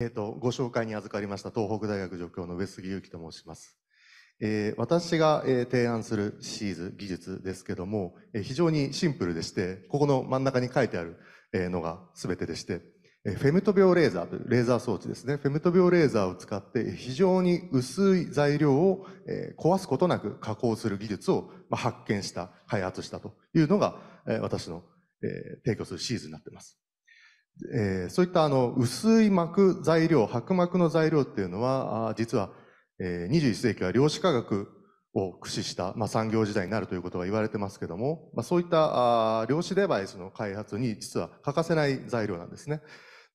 えーと、ご紹介に預かりました東北大学助教の上杉祐樹と申します。えー、私が、えー、提案するシーズ技術ですけども、えー、非常にシンプルでして、ここの真ん中に書いてある、えー、のが全てでして、えー、フェムト秒レーザーというレーザー装置ですね。フェムト秒レーザーを使って非常に薄い材料を、えー、壊すことなく加工する技術を、まあ、発見した、開発したというのが、えー、私の、えー、提供するシーズになっています。えー、そういったあの薄い膜材料、白膜の材料っていうのは、実は、えー、21世紀は量子科学を駆使した、まあ、産業時代になるということが言われてますけども、まあ、そういったあ量子デバイスの開発に実は欠かせない材料なんですね。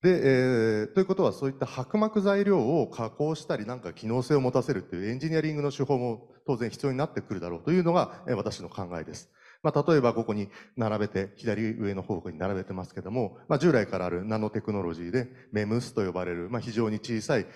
で、えー、ということはそういった白膜材料を加工したりなんか機能性を持たせるというエンジニアリングの手法も当然必要になってくるだろうというのが、えー、私の考えです。まあ、例えばここに並べて、左上の方向に並べてますけども、まあ、従来からあるナノテクノロジーで、 MEMS と呼ばれる、まあ、非常に小さい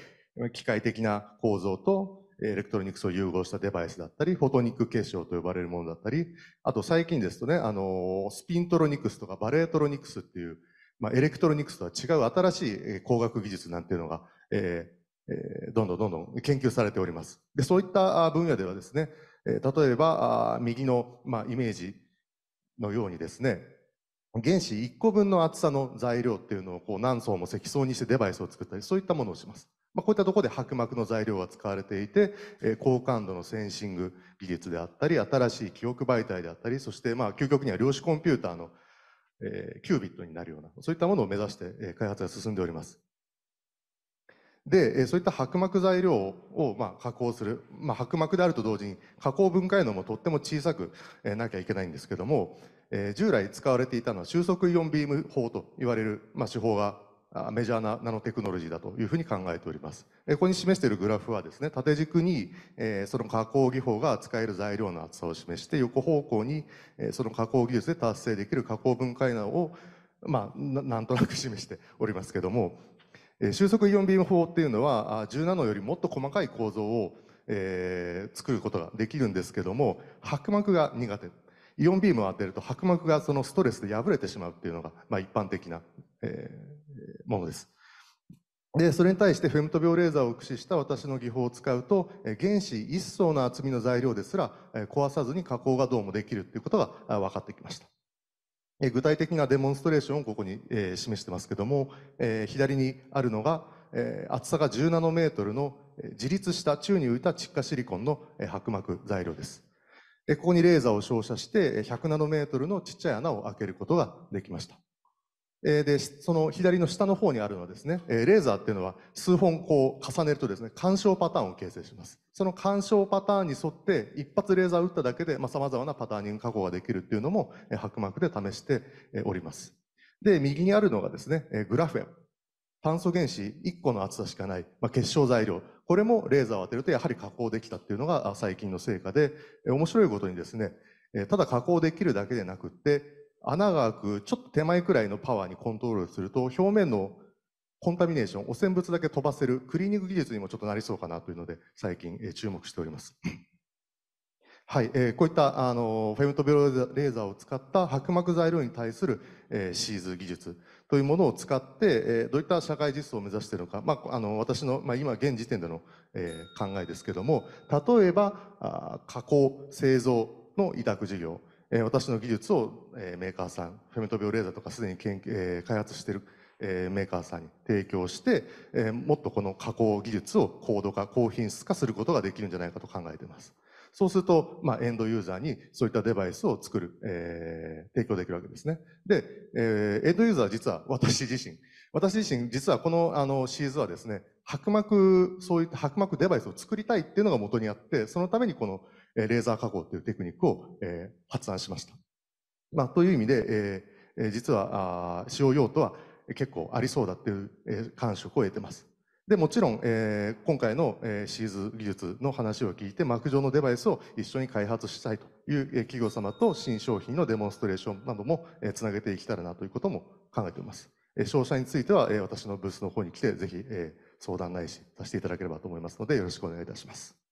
機械的な構造と、エレクトロニクスを融合したデバイスだったり、フォトニック結晶と呼ばれるものだったり、あと最近ですとね、あの、スピントロニクスとかバレートロニクスっていう、まあ、エレクトロニクスとは違う新しい工学技術なんていうのが、ええー、どんどんどんどん研究されております。で、そういった分野ではですね、例えば、右の、ま、イメージのようにですね、原子1個分の厚さの材料っていうのをこう何層も積層にしてデバイスを作ったり、そういったものをします。まあ、こういったところで白膜の材料が使われていて、高感度のセンシング技術であったり、新しい記憶媒体であったり、そしてまあ究極には量子コンピューターの、え、キュービットになるような、そういったものを目指して開発が進んでおります。で、そういった白膜材料をまあ加工する、まあ、白膜であると同時に加工分解能もとっても小さくなきゃいけないんですけども、え、従来使われていたのは収束イオンビーム法と言われる、ま、手法がメジャーなナノテクノロジーだというふうに考えております。ここに示しているグラフはですね、縦軸にその加工技法が使える材料の厚さを示して、横方向にその加工技術で達成できる加工分解能を、まあ、なんとなく示しておりますけども、収束イオンビーム法っていうのは10ナノよりもっと細かい構造を、えー、作ることができるんですけども薄膜が苦手。イオンビームを当てると薄膜がそのストレスで破れてしまうっていうのが、まあ、一般的な、えー、ものです。でそれに対してフェムト秒レーザーを駆使した私の技法を使うと原子1層の厚みの材料ですら壊さずに加工がどうもできるっていうことが分かってきました。具体的なデモンストレーションをここに、示してますけども、左にあるのが、厚さが10ナノメートルの自立した宙に浮いた窒化シリコンの薄膜材料です。ここにレーザーを照射して100ナノメートルのちっちゃい穴を開けることができました。で、その左の下の方にあるのはですね、レーザーっていうのは数本こう重ねるとですね、干渉パターンを形成します。その干渉パターンに沿って一発レーザーを打っただけで、まあ、様々なパターニング加工ができるっていうのも白膜で試しております。で、右にあるのがですね、グラフェン。炭素原子1個の厚さしかない、まあ、結晶材料。これもレーザーを当てるとやはり加工できたっていうのが最近の成果で、面白いことにですね、ただ加工できるだけでなくって、穴が開くちょっと手前くらいのパワーにコントロールすると表面のコンタミネーション汚染物だけ飛ばせるクリーニング技術にもちょっとなりそうかなというので最近注目しております。はい、えー、こういったあのフェムトベロレーザーを使った白膜材料に対する、えー、シーズ技術というものを使って、えー、どういった社会実装を目指しているのか、まあ、あの私の、まあ、今現時点での、えー、考えですけども例えばあ加工製造の委託事業。私の技術をメーカーさんフェメトビオレーザーとかすでに研究開発しているメーカーさんに提供してもっとこの加工技術を高度化高品質化することができるんじゃないかと考えています。そうすると、まあ、エンドユーザーにそういったデバイスを作る、えー、提供できるわけですねで、えー、エンドユーザーは実は私自身私自身実はこのあのシーズはですね白膜そういった白膜デバイスを作りたいっていうのが元にあってそのためにこのレーザー加工というテクニックを、えー、発案しました。まあ、という意味で、えー、実はあ使用用途は結構ありそうだっていう、え、感触を得てます。でもちろん、えー、今回の、えー、シーズ技術の話を聞いて膜上のデバイスを一緒に開発したいという、えー、企業様と新商品のデモンストレーションなども、えー、つなげていけたらなということも考えております。えー、詳細については、えー、私のブースの方に来てぜひ、えー、相談ないしさせていただければと思いますのでよろしくお願いいたします。